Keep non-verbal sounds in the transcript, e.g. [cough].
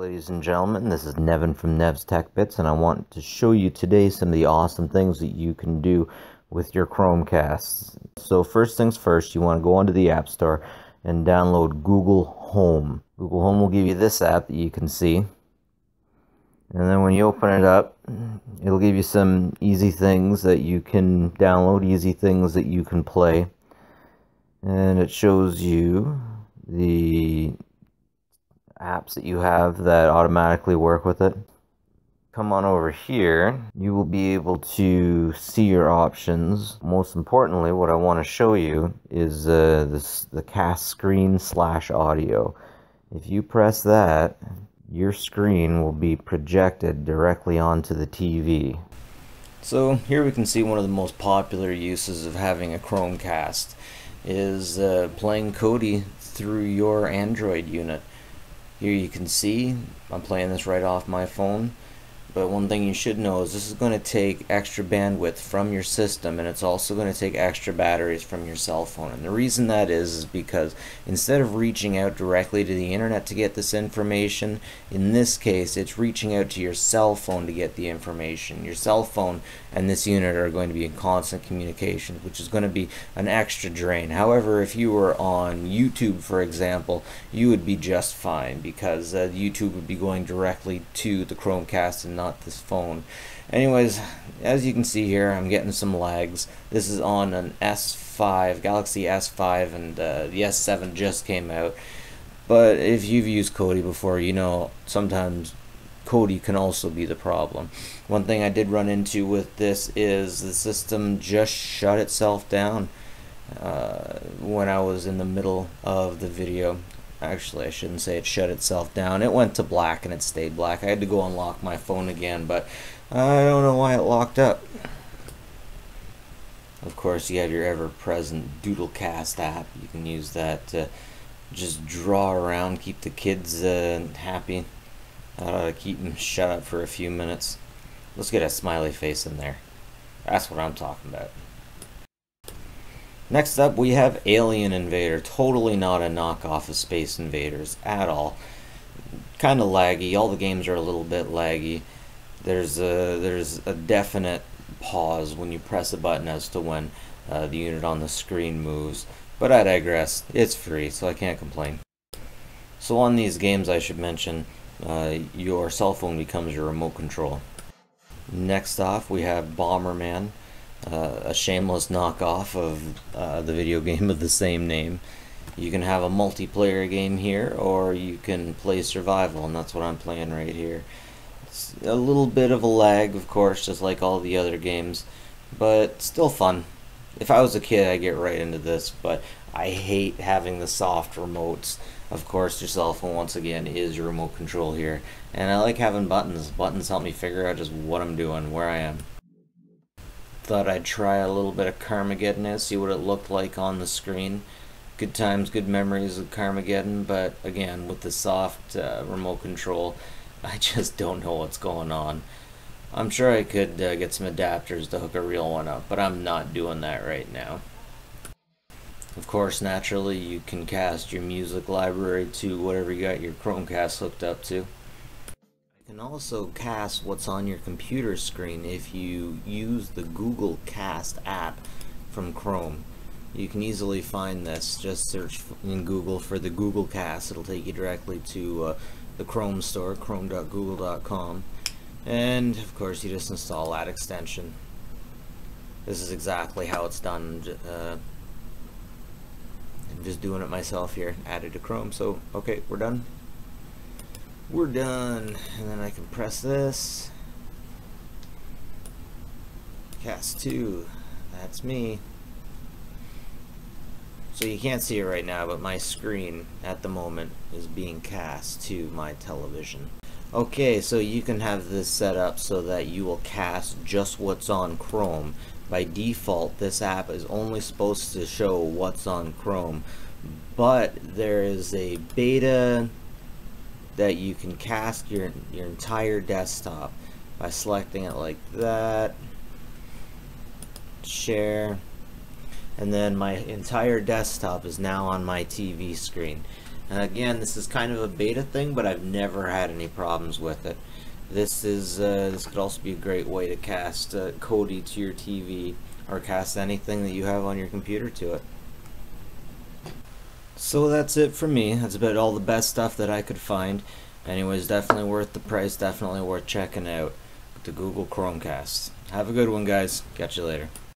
ladies and gentlemen, this is Nevan from Nev's Tech Bits, and I want to show you today some of the awesome things that you can do with your Chromecasts. So first things first, you want to go onto the App Store and download Google Home. Google Home will give you this app that you can see. And then when you open it up, it'll give you some easy things that you can download, easy things that you can play. And it shows you the apps that you have that automatically work with it. Come on over here, you will be able to see your options. Most importantly, what I want to show you is uh, this the cast screen slash audio. If you press that, your screen will be projected directly onto the TV. So here we can see one of the most popular uses of having a Chromecast is uh, playing Kodi through your Android unit. Here you can see I'm playing this right off my phone. But one thing you should know is this is going to take extra bandwidth from your system and it's also going to take extra batteries from your cell phone. And the reason that is is because instead of reaching out directly to the internet to get this information, in this case it's reaching out to your cell phone to get the information. Your cell phone and this unit are going to be in constant communication, which is going to be an extra drain. However, if you were on YouTube, for example, you would be just fine because uh, YouTube would be going directly to the Chromecast and not this phone. Anyways, as you can see here, I'm getting some lags. This is on an S5, Galaxy S5, and uh, the S7 just came out. But if you've used Kodi before, you know sometimes Kodi can also be the problem. One thing I did run into with this is the system just shut itself down uh, when I was in the middle of the video. Actually I shouldn't say it shut itself down. It went to black and it stayed black. I had to go unlock my phone again but I don't know why it locked up. Of course you have your ever-present Doodlecast app. You can use that to just draw around keep the kids uh, happy ought to keep them shut up for a few minutes let's get a smiley face in there that's what I'm talking about Next up, we have Alien Invader. Totally not a knockoff of Space Invaders at all. Kind of laggy. All the games are a little bit laggy. There's a there's a definite pause when you press a button as to when uh, the unit on the screen moves. But I digress. It's free, so I can't complain. So on these games, I should mention, uh, your cell phone becomes your remote control. Next off, we have Bomberman uh, a shameless knockoff of uh, the video [laughs] game of the same name. You can have a multiplayer game here, or you can play survival, and that's what I'm playing right here. It's a little bit of a lag, of course, just like all the other games, but still fun. If I was a kid, I'd get right into this, but I hate having the soft remotes. Of course, your cell phone, once again, is your remote control here. And I like having buttons. Buttons help me figure out just what I'm doing, where I am thought I'd try a little bit of Carmageddon see what it looked like on the screen. Good times, good memories of Carmageddon, but again, with the soft uh, remote control, [laughs] I just don't know what's going on. I'm sure I could uh, get some adapters to hook a real one up, but I'm not doing that right now. Of course, naturally, you can cast your music library to whatever you got your Chromecast hooked up to You can also cast what's on your computer screen if you use the Google Cast app from Chrome. You can easily find this. Just search in Google for the Google Cast. It'll take you directly to uh, the Chrome store, chrome.google.com. And of course, you just install that extension. This is exactly how it's done. Uh, I'm just doing it myself here. Added to Chrome. So, okay, we're done. We're done and then I can press this. Cast 2 that's me. So you can't see it right now but my screen at the moment is being cast to my television. Okay so you can have this set up so that you will cast just what's on Chrome by default this app is only supposed to show what's on Chrome. But there is a beta that you can cast your, your entire desktop by selecting it like that. Share. And then my entire desktop is now on my TV screen. And again, this is kind of a beta thing, but I've never had any problems with it. This is uh, this could also be a great way to cast uh, Kodi to your TV or cast anything that you have on your computer to it. So that's it for me. That's about all the best stuff that I could find. Anyways, definitely worth the price, definitely worth checking out. The Google Chromecast. Have a good one, guys. Catch you later.